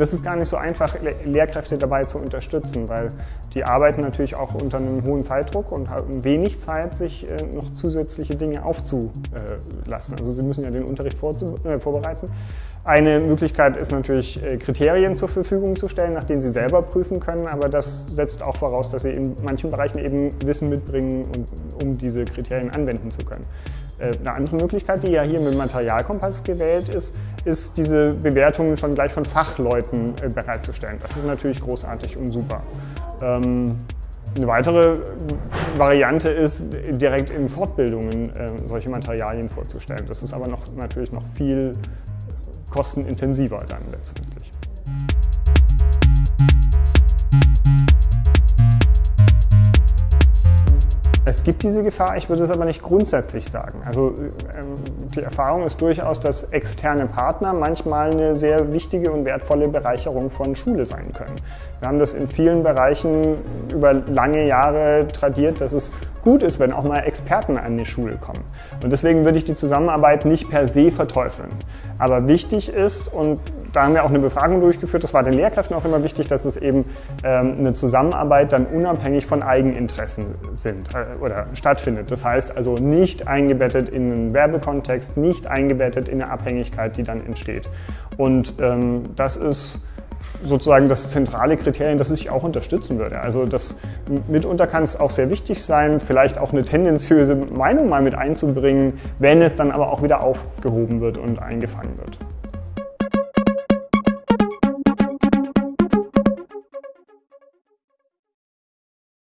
das ist gar nicht so einfach, Lehrkräfte dabei zu unterstützen, weil die arbeiten natürlich auch unter einem hohen Zeitdruck und haben wenig Zeit, sich äh, noch zusätzliche Dinge aufzulassen. Also sie müssen ja den Unterricht äh, vorbereiten. Eine Möglichkeit ist natürlich, äh, Kriterien zur Verfügung zu stellen, nach denen sie selber prüfen können, aber das setzt auch voraus, dass sie in manchen Bereichen eben Wissen mitbringen, um diese Kriterien anwenden zu können. Eine andere Möglichkeit, die ja hier mit Materialkompass gewählt ist, ist diese Bewertungen schon gleich von Fachleuten bereitzustellen. Das ist natürlich großartig und super. Ähm, eine weitere Variante ist, direkt in Fortbildungen äh, solche Materialien vorzustellen. Das ist aber noch, natürlich noch viel kostenintensiver dann letztendlich. Gibt diese Gefahr, ich würde es aber nicht grundsätzlich sagen. Also ähm, die Erfahrung ist durchaus, dass externe Partner manchmal eine sehr wichtige und wertvolle Bereicherung von Schule sein können. Wir haben das in vielen Bereichen über lange Jahre tradiert, dass es gut ist, wenn auch mal Experten an die Schule kommen. Und deswegen würde ich die Zusammenarbeit nicht per se verteufeln. Aber wichtig ist, und da haben wir auch eine Befragung durchgeführt, das war den Lehrkräften auch immer wichtig, dass es eben ähm, eine Zusammenarbeit dann unabhängig von Eigeninteressen sind äh, oder stattfindet. Das heißt also nicht eingebettet in einen Werbekontext, nicht eingebettet in eine Abhängigkeit, die dann entsteht. Und ähm, das ist sozusagen das zentrale Kriterium, das ich auch unterstützen würde. Also das mitunter kann es auch sehr wichtig sein, vielleicht auch eine tendenziöse Meinung mal mit einzubringen, wenn es dann aber auch wieder aufgehoben wird und eingefangen wird.